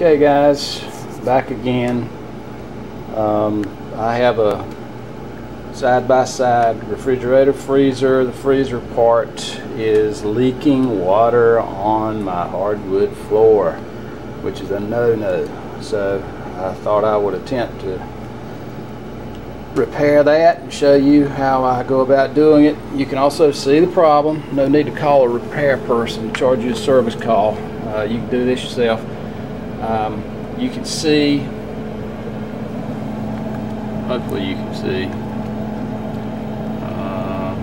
Okay guys, back again. Um, I have a side-by-side -side refrigerator freezer. The freezer part is leaking water on my hardwood floor, which is a no-no. So I thought I would attempt to repair that and show you how I go about doing it. You can also see the problem. No need to call a repair person to charge you a service call. Uh, you can do this yourself. Um, you can see, hopefully you can see, uh,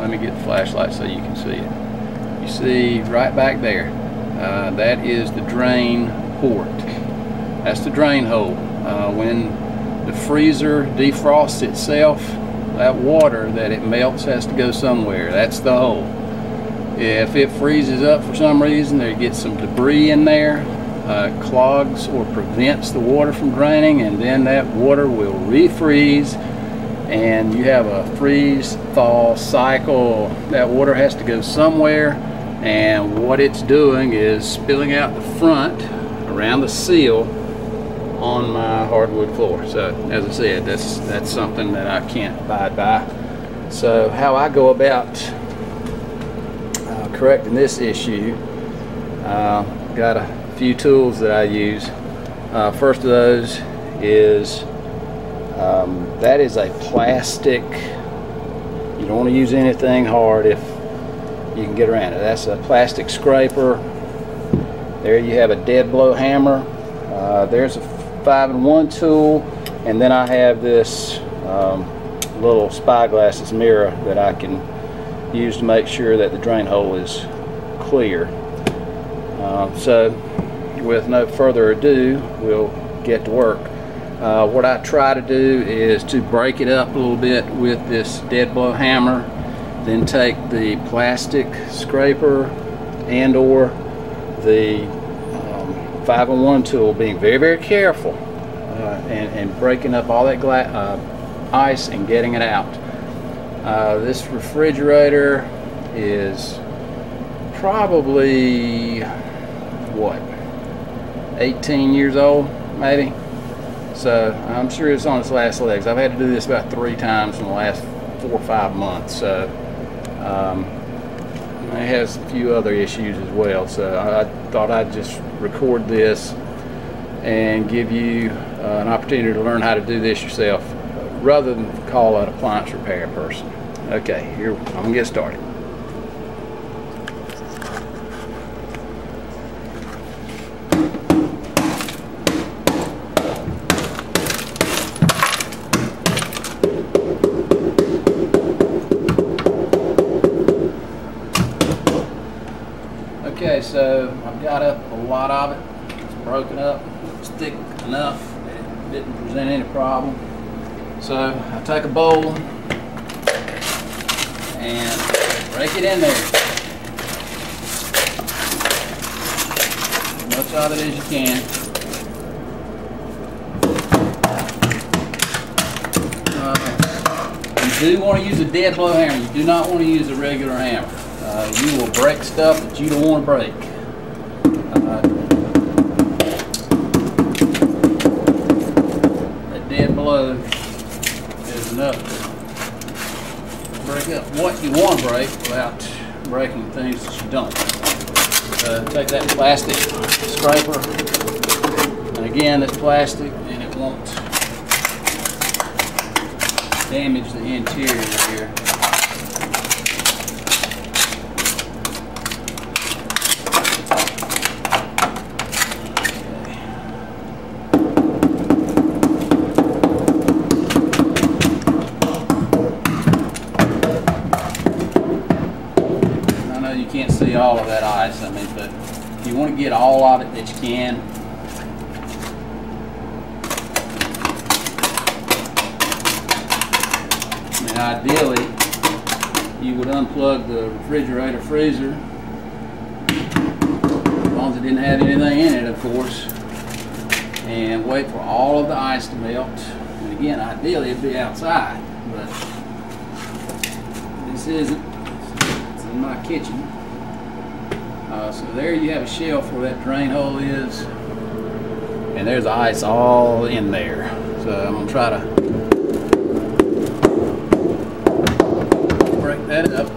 let me get the flashlight so you can see it. You see right back there, uh, that is the drain port. That's the drain hole. Uh, when the freezer defrosts itself, that water that it melts has to go somewhere. That's the hole. If it freezes up for some reason, there gets some debris in there, uh, clogs or prevents the water from draining and then that water will refreeze and you have a freeze thaw cycle. That water has to go somewhere and what it's doing is spilling out the front around the seal on my hardwood floor. So as I said that's that's something that I can't abide by. So how I go about uh, correcting this issue uh, got a few tools that I use. Uh, first of those is um, that is a plastic. You don't want to use anything hard if you can get around it. That's a plastic scraper. There you have a dead blow hammer. Uh, there's a five in one tool, and then I have this um, little spyglasses mirror that I can use to make sure that the drain hole is clear. Uh, so with no further ado, we'll get to work. Uh, what I try to do is to break it up a little bit with this dead blow hammer, then take the plastic scraper and or the um, 5 in 1 tool, being very, very careful uh, and, and, breaking up all that uh, ice and getting it out. Uh, this refrigerator is probably what 18 years old, maybe. So I'm sure it's on its last legs. I've had to do this about three times in the last four or five months. So um, it has a few other issues as well. So I thought I'd just record this and give you uh, an opportunity to learn how to do this yourself rather than call an appliance repair person. Okay, here I'm gonna get started. Okay, so I've got up a lot of it. It's broken up, it's thick enough it didn't present any problem. So I take a bowl and break it in there. As much of it as you can. Uh, you do want to use a dead blow hammer. You do not want to use a regular hammer. Uh, you will break stuff that you don't want to break. Uh, that dead blow is enough to break up what you want to break without breaking things that you don't. Uh, take that plastic scraper, and again, it's plastic and it won't damage the interior here. You want to get all of it that you can. And ideally, you would unplug the refrigerator freezer, as long as it didn't have anything in it, of course, and wait for all of the ice to melt. And again, ideally, it'd be outside, but this isn't. It's in my kitchen. Uh, so there you have a shelf where that drain hole is. And there's ice all in there. So I'm gonna try to break that up.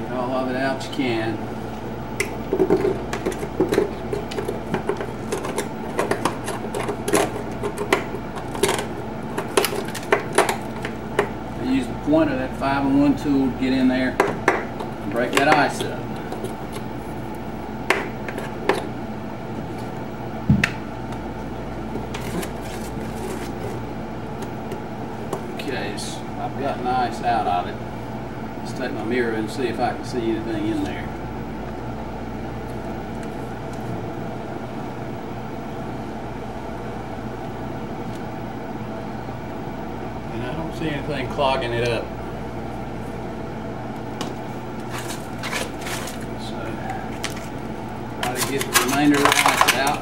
Get all of it out you can. I use the point of that 5 and 1 tool to get in there and break that ice up. Okay, so I've gotten ice out of it. Let's take my mirror and see if I can see anything in there. And Don't clogging it up. So, try to get the remainder of the ice out.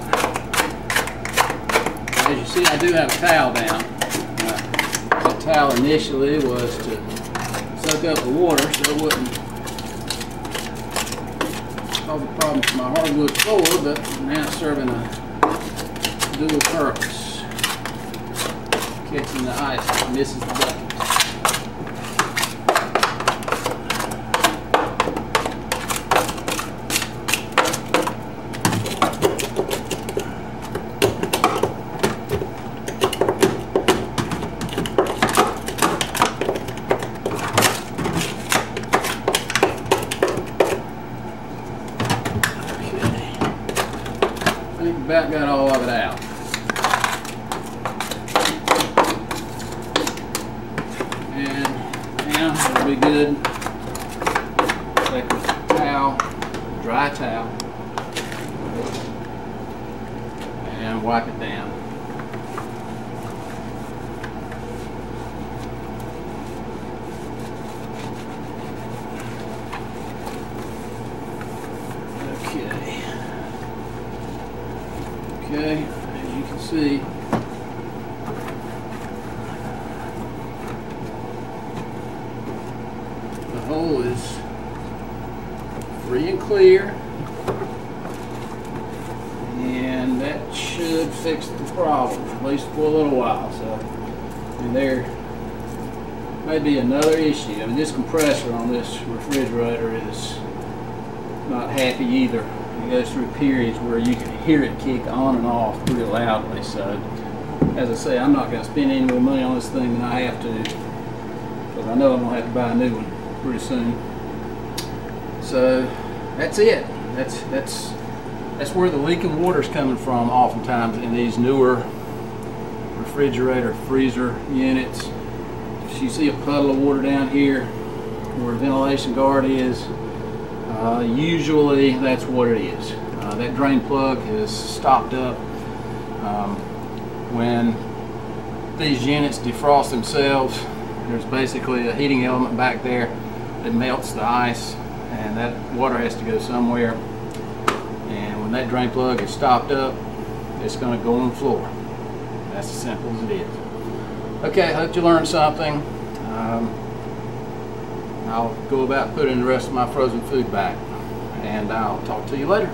As you see, I do have a towel down. Uh, That towel initially was to soak up the water so it wouldn't cause a problem for my hardwood floor, but now it's serving a dual purpose. Catching the ice misses the. About got all of it out. And now it'll be good. Take a towel, dry towel, and wipe it down. Okay. Okay, as you can see, the hole is free and clear. And that should fix the problem, at least for a little while. So, and there may be another issue. I mean, this compressor on this refrigerator is not happy either. It goes through periods where you can hear it kick on and off pretty loudly. So, as I say, I'm not going to spend any more money on this thing than I have to, because I know I'm going to have to buy a new one pretty soon. So, that's it. That's that's that's where the leaking water is coming from. Oftentimes in these newer refrigerator freezer units, if you see a puddle of water down here where ventilation guard is, uh, usually that's what it is. Uh, that drain plug is stopped up. Um, when these units defrost themselves, there's basically a heating element back there that melts the ice and that water has to go somewhere. And when that drain plug is stopped up, it's going to go on the floor. That's as simple as it is. Okay, hope you learned something. Um, I'll go about putting the rest of my frozen food back and I'll talk to you later.